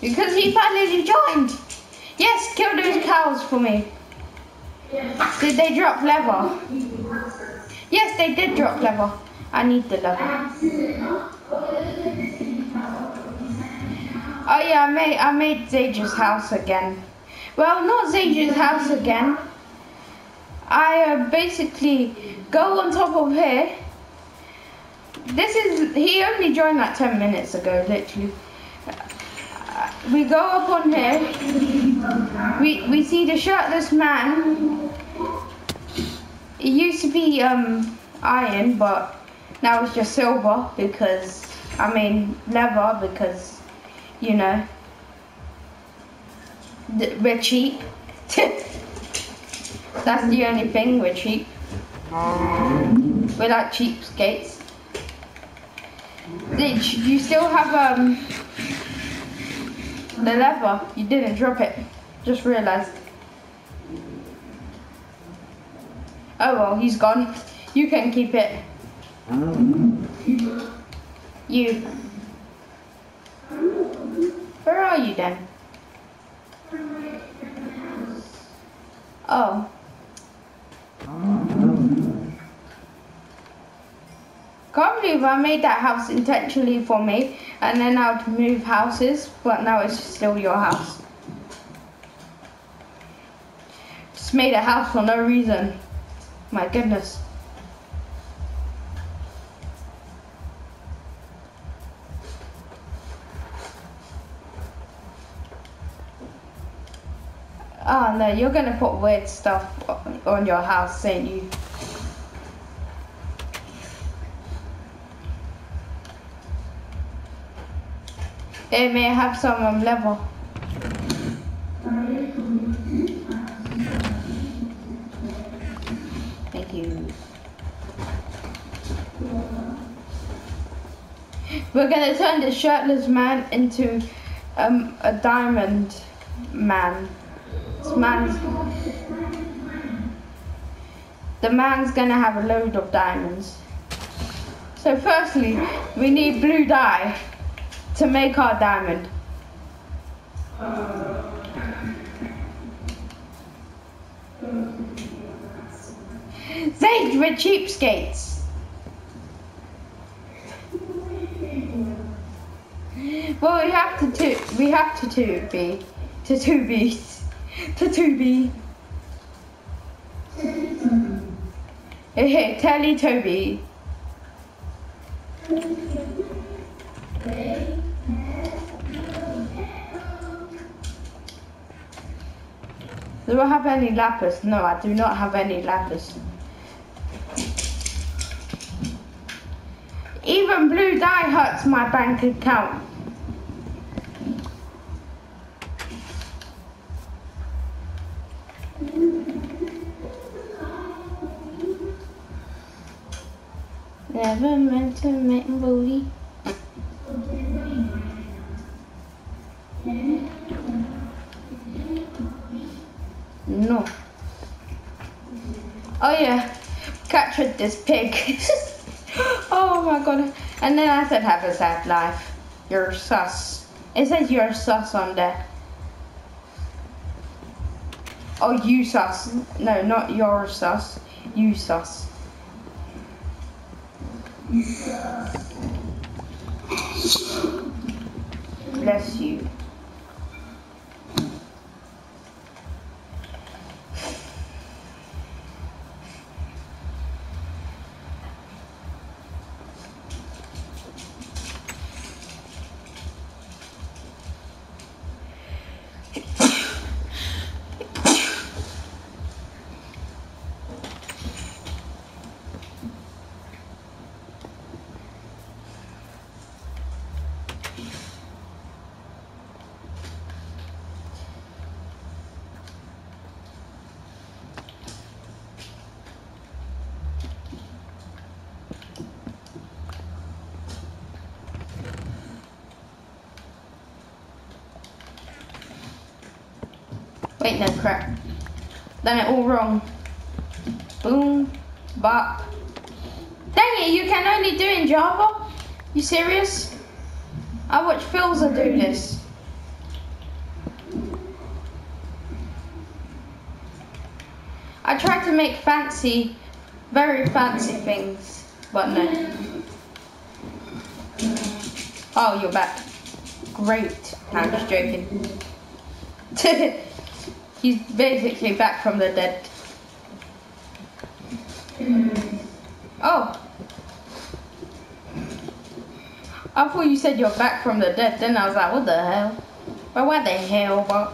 Because he finally joined. Yes, kill those cows for me. Did they drop level? Yes, they did drop level. I need the level. Oh yeah, I made I made Zage's house again. Well, not Zage's house again. I uh, basically go on top of here. This is he only joined like ten minutes ago, literally. We go up on here. We we see the shirtless man. It used to be um iron, but now it's just silver because I mean leather because you know, we're cheap. That's the only thing, we're cheap. We're like cheap skates. Did you still have um the lever? You didn't drop it. Just realised. Oh well, he's gone. You can keep it. You. Where are you then? Oh. Can't believe I made that house intentionally for me and then I would move houses, but now it's still your house. Just made a house for no reason. My goodness. Oh no, you're gonna put weird stuff on your house, ain't you? It may have some um, level. Thank you. We're gonna turn the shirtless man into um, a diamond man This man's the man's gonna have a load of diamonds. So firstly, we need blue dye to make our diamond. Zage, we're cheapskates. Well, we have to two. We have to two be to two beats to Toby. Hey, hey, Telly Toby. Do I have any lapis? No, I do not have any lapis. Even blue dye hurts my bank account. Never meant to make booty. No. Oh yeah, captured this pig. oh my god. And then I said have a sad life. You're sus. It says you're sus on there. Oh, you sus. No, not your sus. You sus. Bless you. Ain't no crap. Done it all wrong. Boom. Bop. Dang it, you can only do it in Java? You serious? I watch Philza do this. I try to make fancy, very fancy things, but no. Oh, you're back. Great. I'm just joking. He's basically back from the dead. Oh. I thought you said you're back from the dead. Then I was like, what the hell? But what the hell, but?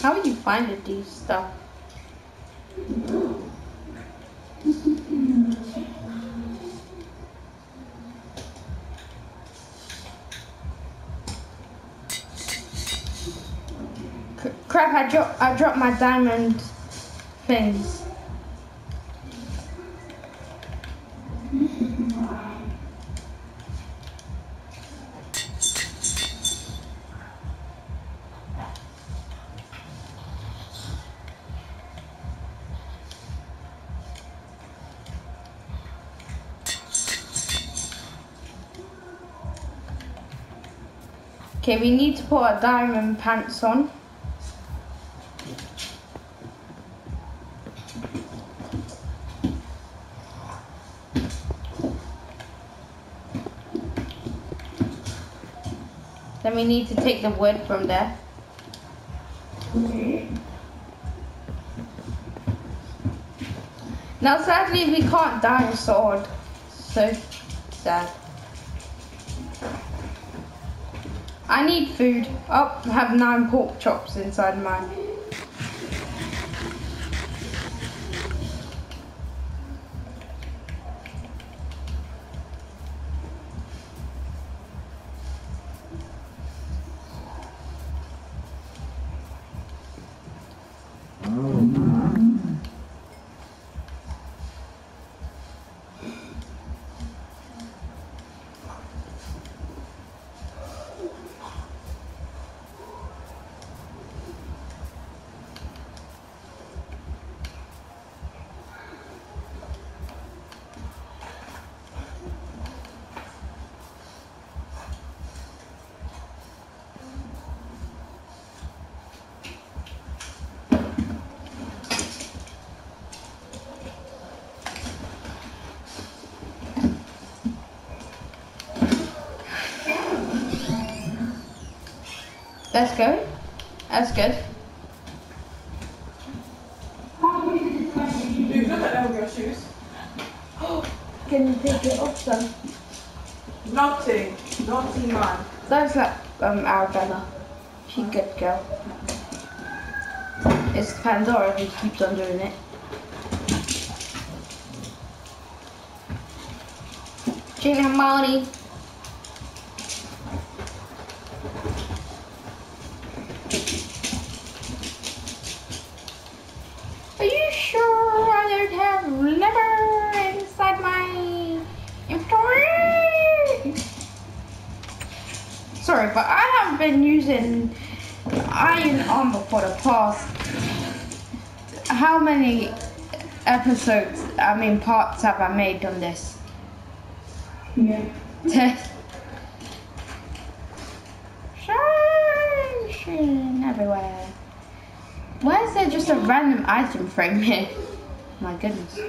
How would you find these stuff? Crap, I dropped I dropped my diamond things. Okay, we need to put our diamond pants on. Then we need to take the wood from there. Okay. Now sadly we can't dye a sword. So sad. I need food. Oh, I have nine pork chops inside mine. Oh, Let's go. That's good. You look at them with your shoes. Can you take it off then? Naughty. Naughty man. That's like um Arabella. She good girl. It's Pandora who keeps on doing it. Gina Molly. Are you sure I don't have liver inside my inventory? Sorry, but I have using iron armor for the past. How many episodes, I mean parts have I made on this? Yeah. Sunshine everywhere. Why is there just a random item frame here? My goodness.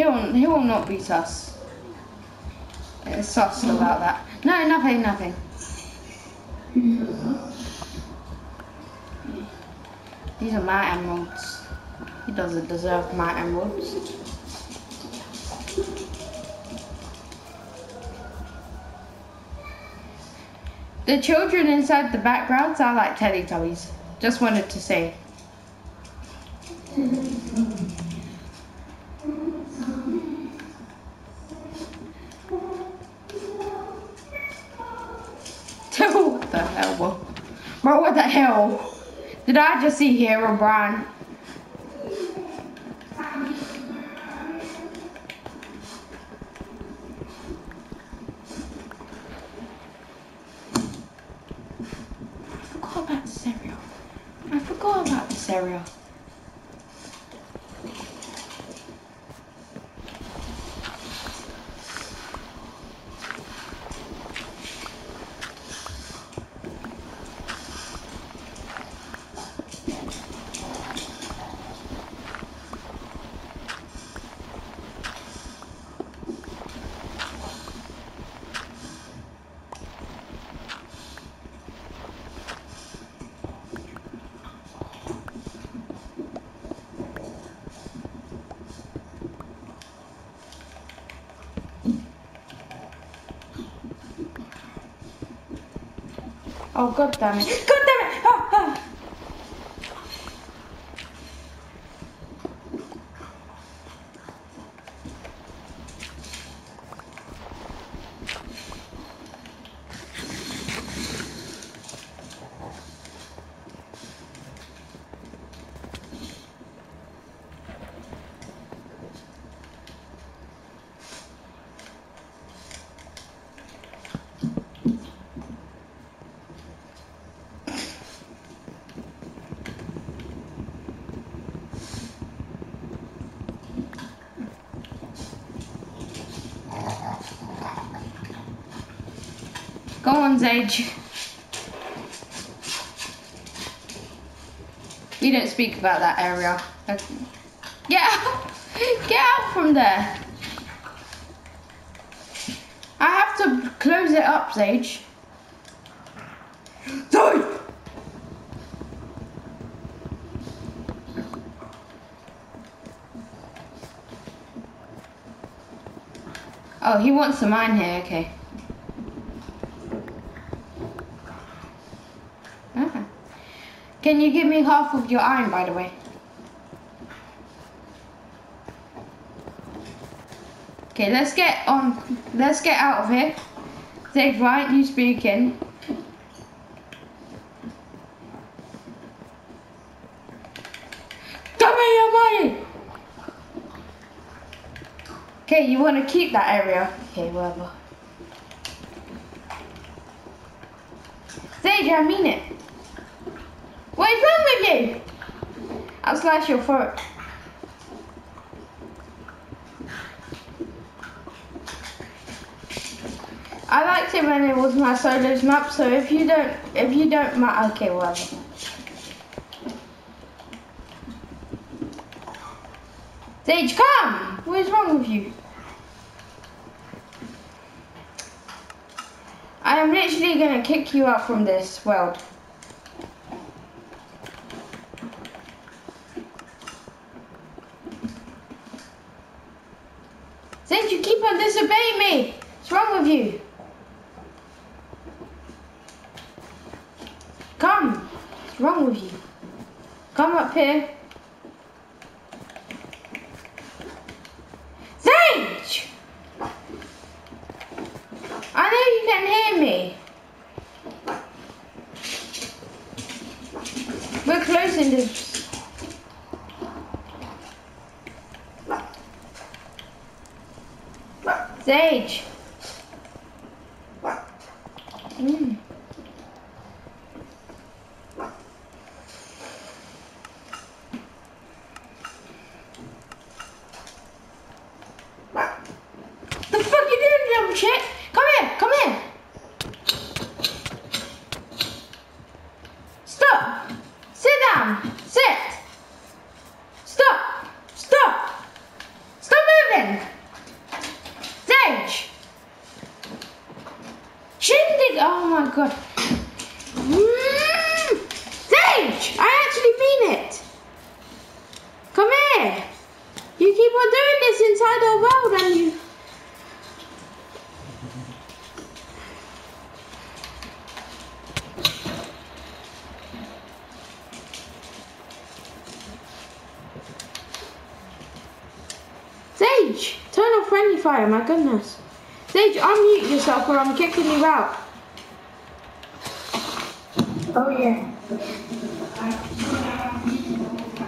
He will, he will not beat us. It's sus about that. No, nothing, nothing. These are my emeralds. He doesn't deserve my emeralds. The children inside the backgrounds are like teddy Teletubbies. Just wanted to say. what the hell, bro? Did I just see Herobrine? I forgot about the cereal. I forgot about the cereal. Oh god damn it. God damn Go on, Zage. We don't speak about that area. Get out! Get out from there! I have to close it up, Zage. Zage! Oh, he wants to mine here, okay. Can you give me half of your iron, by the way? Okay, let's get on. Let's get out of here. Zig, right? You speaking? Give me your money. Okay, you want to keep that area? Okay, whatever. Sage, I mean it. What is wrong with you? I'll slash your throat. I liked it when it was my solos map, so if you don't, if you don't, ma okay, whatever. Sage, come! What is wrong with you? I am literally gonna kick you out from this world. Since you keep disobeying me, what's wrong with you? Come, what's wrong with you? Come up here. down, sit, stop, stop, stop moving, stage, shindig, oh my god. Fire, my goodness. Sage, unmute yourself or I'm kicking you out. Oh yeah.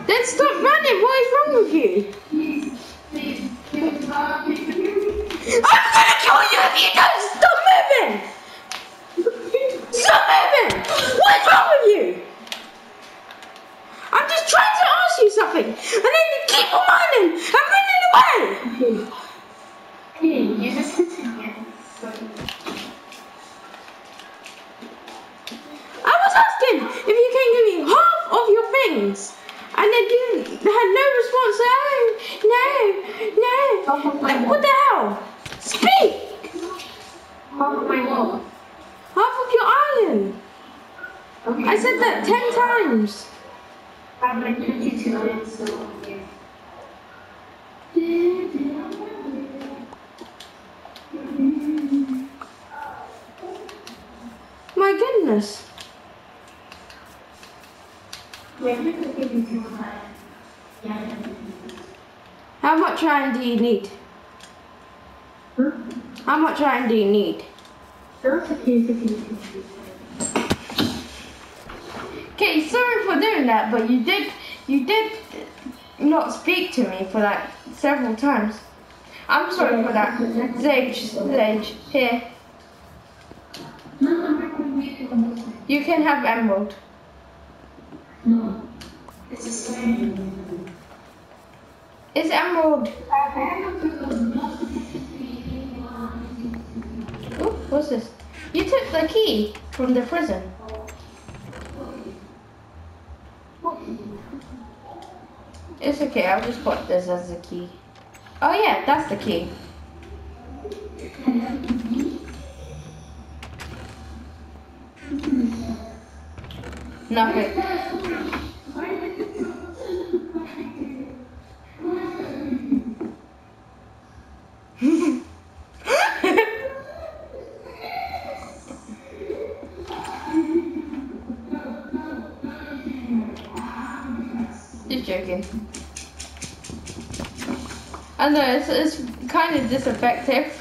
Then stop running, what is wrong with you? I'm gonna kill you if you don't stop moving! Stop moving! What's wrong with you? I'm just trying to ask you something, and then you keep on running and running away! If you can give me half of your things. And then you had no response. Oh, no, no. Like, what the hell? Speak! Half of my wall. Half of your iron. Okay. I said that ten times. I have like 22 minutes, so yeah. My goodness. Yeah, I'm gonna give you two time. Yeah. How much iron do you need? Hmm? How much iron do you need? Okay, it's okay, it's okay. Okay, sorry for doing that, but you did you did not speak to me for like several times. I'm sorry for that. Sage, Sage, here. You can have emerald. No. It's the same. It's emerald. Oh, what's this? You took the key from the prison. It's okay, I'll just put this as the key. Oh yeah, that's the key. Nothing. Just joking. I know it's, it's kind of disaffective.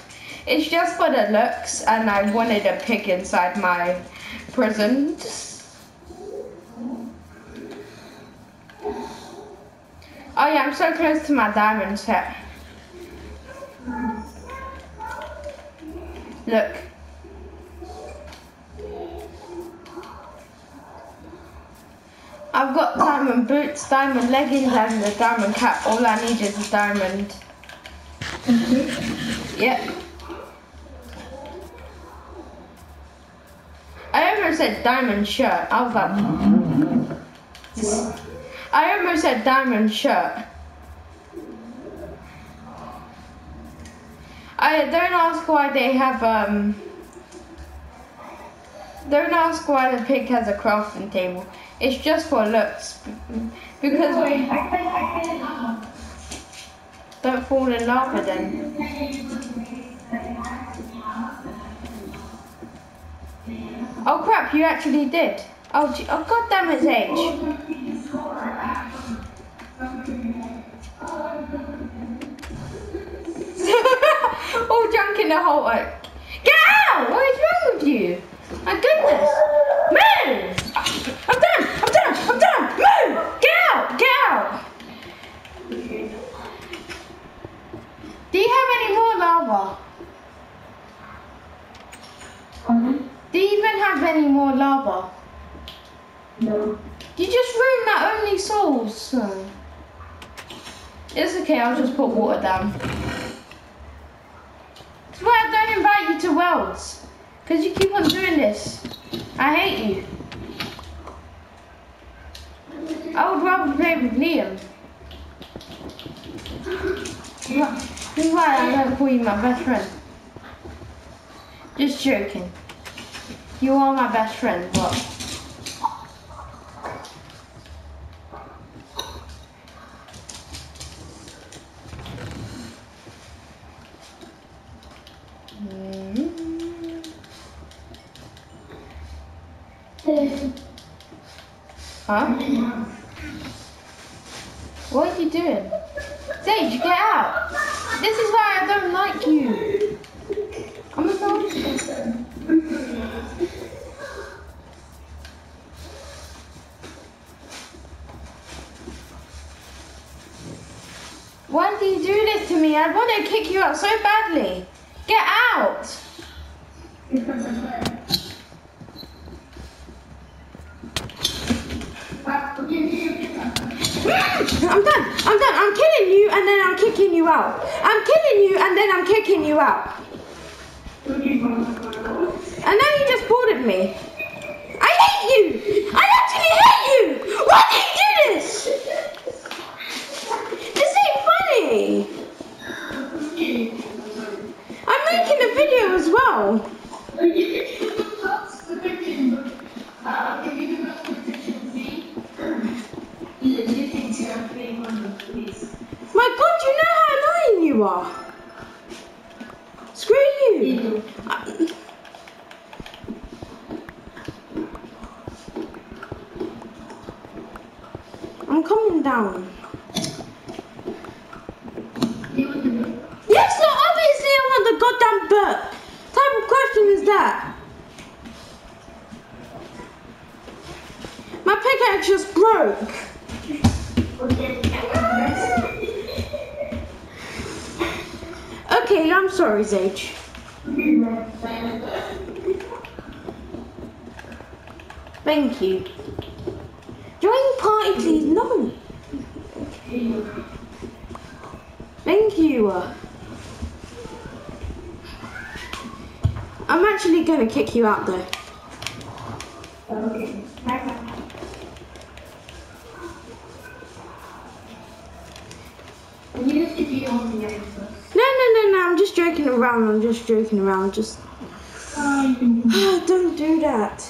It's just for the looks, and I wanted a pig inside my prison. Oh yeah, I'm so close to my diamond set. Look. I've got diamond boots, diamond leggings, and a diamond cap. All I need is a diamond. Yep. I almost said diamond shirt. I was like, I almost said diamond shirt. I don't ask why they have um. Don't ask why the pig has a crafting table. It's just for looks. Because we don't fall in lava then. Oh crap! You actually did. Oh, gee- oh god damn it, Sage. All junk in the hole. like, Get out! What is wrong with you? My goodness. Move! I'm done! I'm done! I'm done! Move! Get out! Get out! Do you have any more lava? Pardon? Do you even have any more lava? No. You just ruined that only souls. So. It's okay, I'll just put water down. That's why I don't invite you to Worlds. Because you keep on doing this. I hate you. I would rather play with Liam. This is why I'm to call you my best friend. Just joking. You are my best friend, but. Huh? What are you doing? Sage, get out! This is why I don't like you. I'm a person. Why do you do this to me? I want to kick you out so badly. Get out! I'm done. I'm done. I'm killing you and then I'm kicking you out. I'm killing you and then I'm kicking you out. And now you just boarded me. I hate you. I actually hate you. Why do you do this? This ain't funny. I'm making a video as well. My god, you know how annoying you are. Screw you. I- I'm coming down. Yes, so obviously I want the goddamn book. type of question is that? My pickaxe just broke. Okay, I'm sorry, Zage. Thank you. Join the party, please. No. Thank you. I'm actually gonna kick you out though. No, no, no, no. I'm just joking around. I'm just joking around. Just don't do that.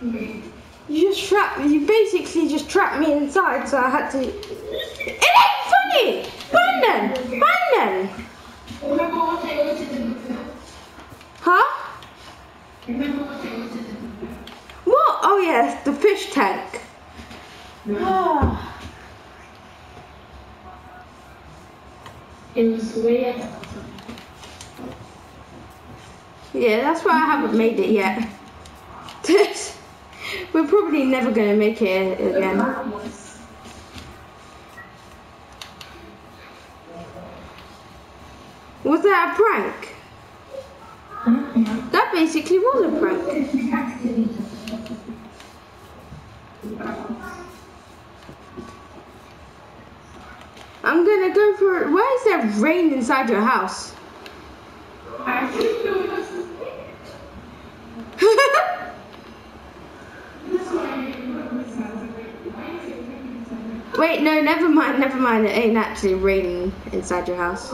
You just trap. Me, you basically just trapped me inside, so I had to. It ain't funny. Fine then. Huh? What? Oh yes, the fish tank. It was way Yeah, that's why I haven't made it yet. We're probably never gonna make it again. Was that a prank? That basically was a prank. I'm gonna go for it. Why is there rain inside your house? Wait, no, never mind, never mind. It ain't actually raining inside your house.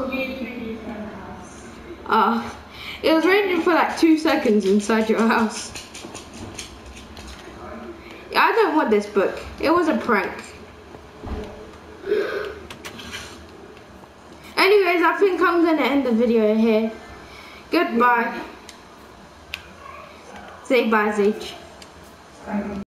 Oh, it was raining for like two seconds inside your house. I don't want this book. It was a prank. Anyways, I think I'm gonna end the video here. Goodbye. Say bye, Zach.